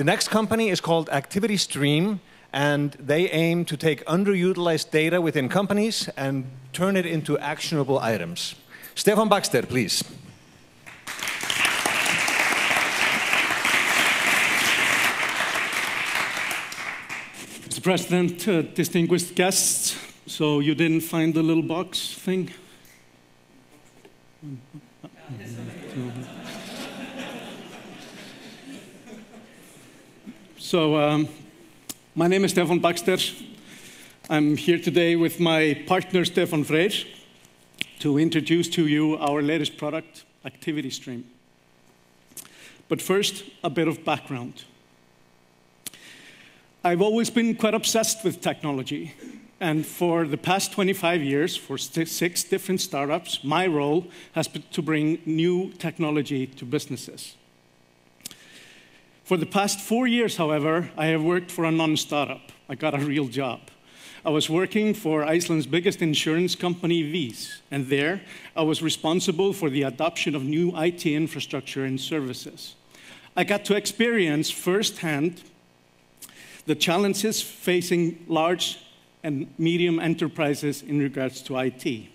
The next company is called Activity Stream, and they aim to take underutilized data within companies and turn it into actionable items. Stefan Baxter, please. Mr. President, uh, distinguished guests, so you didn't find the little box thing? So, um, my name is Stefan Baxter. I'm here today with my partner Stefan Freyr to introduce to you our latest product, Activity Stream. But first, a bit of background. I've always been quite obsessed with technology. And for the past 25 years, for six different startups, my role has been to bring new technology to businesses. For the past four years, however, I have worked for a non startup. I got a real job. I was working for Iceland's biggest insurance company, VÍS, and there I was responsible for the adoption of new IT infrastructure and services. I got to experience firsthand the challenges facing large and medium enterprises in regards to IT.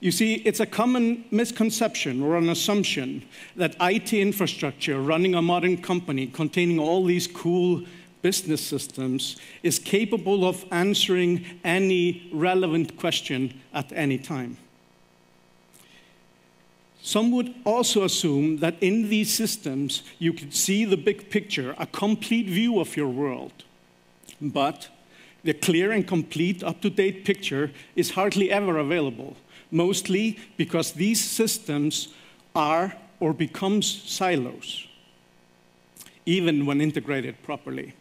You see, it's a common misconception or an assumption that IT infrastructure running a modern company containing all these cool business systems is capable of answering any relevant question at any time. Some would also assume that in these systems you could see the big picture, a complete view of your world. But the clear and complete up to date picture is hardly ever available mostly because these systems are or becomes silos, even when integrated properly.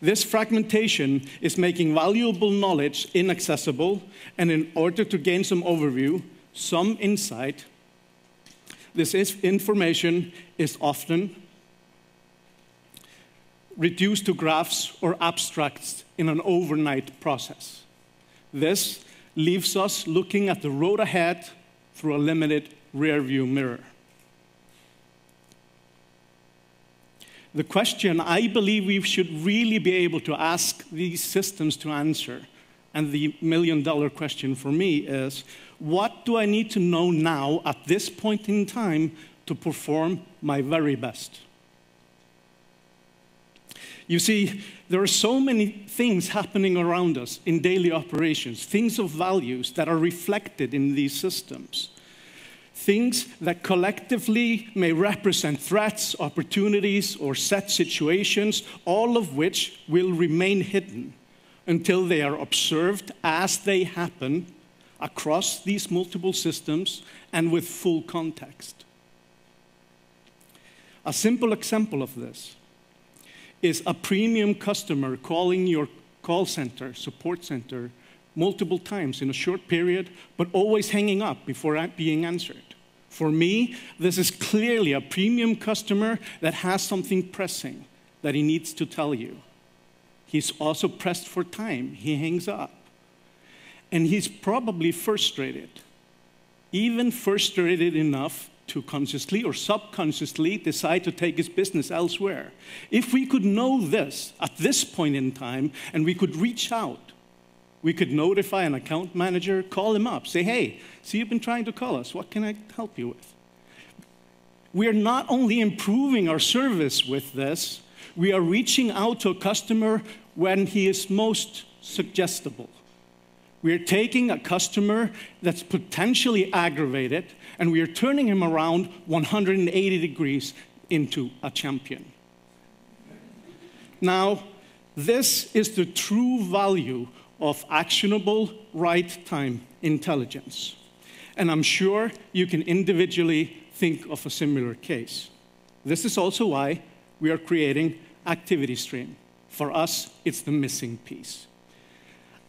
This fragmentation is making valuable knowledge inaccessible, and in order to gain some overview, some insight, this information is often reduced to graphs or abstracts in an overnight process. This leaves us looking at the road ahead through a limited rearview mirror. The question I believe we should really be able to ask these systems to answer, and the million dollar question for me is what do I need to know now at this point in time to perform my very best? You see, there are so many things happening around us in daily operations, things of values that are reflected in these systems. Things that collectively may represent threats, opportunities, or set situations, all of which will remain hidden until they are observed as they happen across these multiple systems and with full context. A simple example of this is a premium customer calling your call center, support center, multiple times in a short period, but always hanging up before being answered. For me, this is clearly a premium customer that has something pressing that he needs to tell you. He's also pressed for time. He hangs up. And he's probably frustrated, even frustrated enough to consciously or subconsciously decide to take his business elsewhere. If we could know this at this point in time and we could reach out, we could notify an account manager, call him up, say, hey, see, you've been trying to call us. What can I help you with? We are not only improving our service with this, we are reaching out to a customer when he is most suggestible. We are taking a customer that's potentially aggravated and we are turning him around 180 degrees into a champion. Now, this is the true value of actionable right time intelligence. And I'm sure you can individually think of a similar case. This is also why we are creating Activity Stream. For us, it's the missing piece.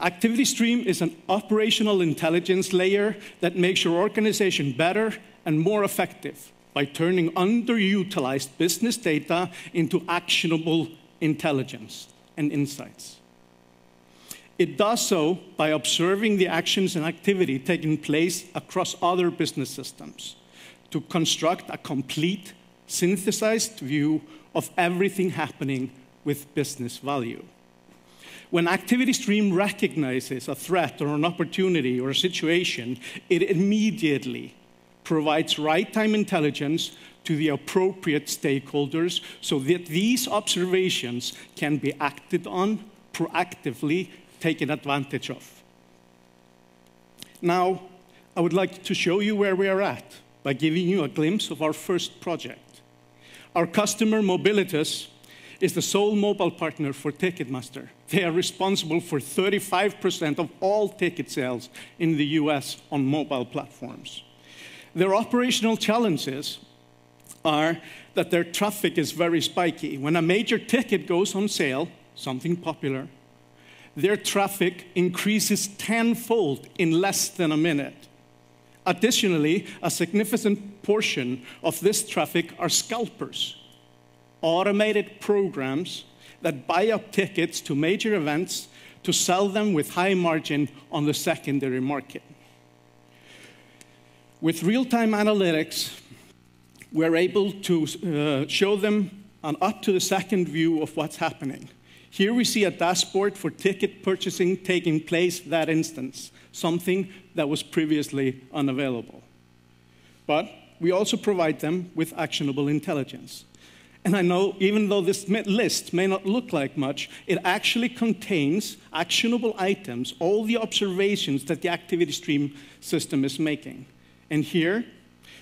Activity Stream is an operational intelligence layer that makes your organization better and more effective by turning underutilized business data into actionable intelligence and insights. It does so by observing the actions and activity taking place across other business systems to construct a complete synthesized view of everything happening with business value. When Activity Stream recognizes a threat or an opportunity or a situation, it immediately provides right time intelligence to the appropriate stakeholders so that these observations can be acted on proactively, taken advantage of. Now, I would like to show you where we are at by giving you a glimpse of our first project. Our customer, Mobilitus, is the sole mobile partner for Ticketmaster. They are responsible for 35% of all ticket sales in the US on mobile platforms. Their operational challenges are that their traffic is very spiky. When a major ticket goes on sale, something popular, their traffic increases tenfold in less than a minute. Additionally, a significant portion of this traffic are scalpers, automated programs that buy up tickets to major events to sell them with high margin on the secondary market. With real-time analytics, we're able to uh, show them an up to the second view of what's happening. Here we see a dashboard for ticket purchasing taking place that instance, something that was previously unavailable. But we also provide them with actionable intelligence. And I know, even though this list may not look like much, it actually contains actionable items, all the observations that the activity stream system is making. And here,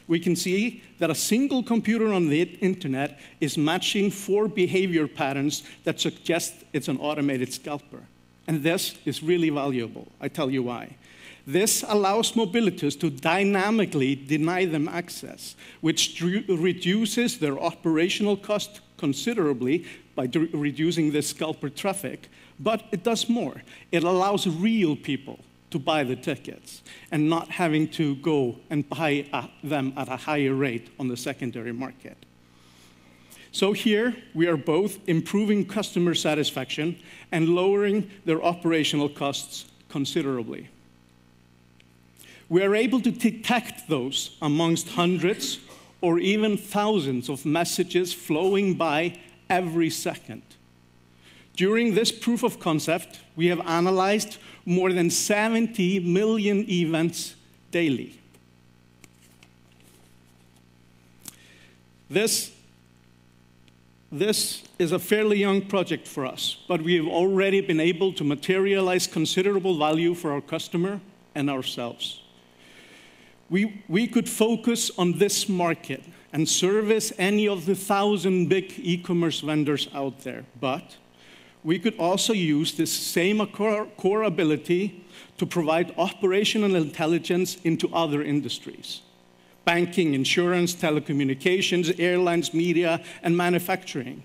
we can see that a single computer on the internet is matching four behavior patterns that suggest it's an automated scalper. And this is really valuable. I tell you why. This allows Mobilitus to dynamically deny them access, which reduces their operational cost considerably by reducing the scalper traffic. But it does more. It allows real people to buy the tickets and not having to go and buy them at a higher rate on the secondary market. So here we are both improving customer satisfaction and lowering their operational costs considerably we are able to detect those amongst hundreds or even thousands of messages flowing by every second. During this proof of concept, we have analyzed more than 70 million events daily. This, this is a fairly young project for us, but we have already been able to materialize considerable value for our customer and ourselves we, we could focus on this market and service any of the thousand big e-commerce vendors out there. But we could also use this same core, core ability to provide operational intelligence into other industries. Banking, insurance, telecommunications, airlines, media, and manufacturing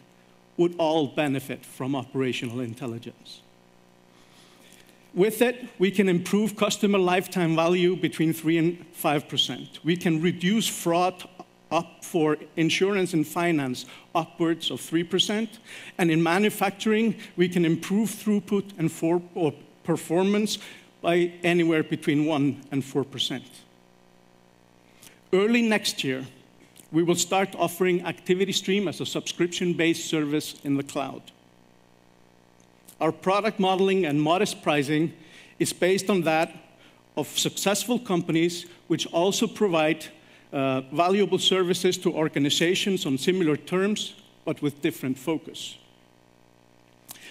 would all benefit from operational intelligence. With it, we can improve customer lifetime value between 3 and 5%. We can reduce fraud up for insurance and finance upwards of 3%. And in manufacturing, we can improve throughput and for, performance by anywhere between 1 and 4%. Early next year, we will start offering Activity Stream as a subscription-based service in the cloud. Our product modeling and modest pricing is based on that of successful companies which also provide uh, valuable services to organizations on similar terms, but with different focus.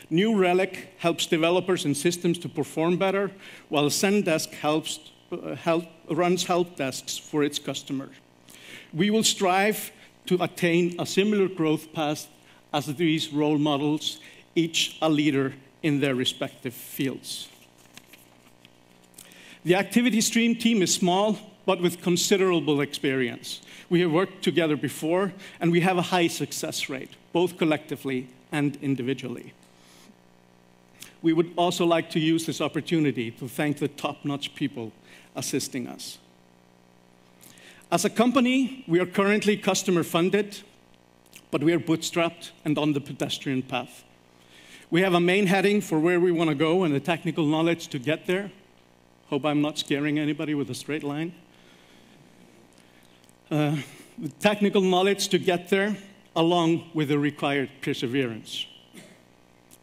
New Relic helps developers and systems to perform better, while Zendesk helps, uh, help, runs help desks for its customers. We will strive to attain a similar growth path as these role models each a leader in their respective fields. The activity stream team is small, but with considerable experience. We have worked together before, and we have a high success rate, both collectively and individually. We would also like to use this opportunity to thank the top-notch people assisting us. As a company, we are currently customer funded, but we are bootstrapped and on the pedestrian path. We have a main heading for where we want to go and the technical knowledge to get there. Hope I'm not scaring anybody with a straight line. Uh, the technical knowledge to get there, along with the required perseverance.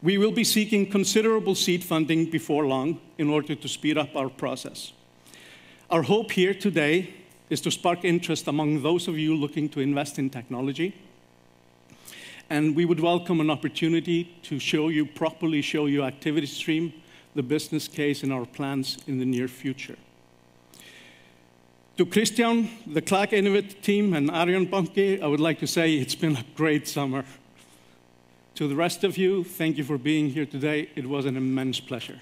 We will be seeking considerable seed funding before long in order to speed up our process. Our hope here today is to spark interest among those of you looking to invest in technology. And we would welcome an opportunity to show you, properly show you activity stream, the business case, and our plans in the near future. To Christian, the Klak Innovit team, and Arion Banki, I would like to say it's been a great summer. To the rest of you, thank you for being here today. It was an immense pleasure.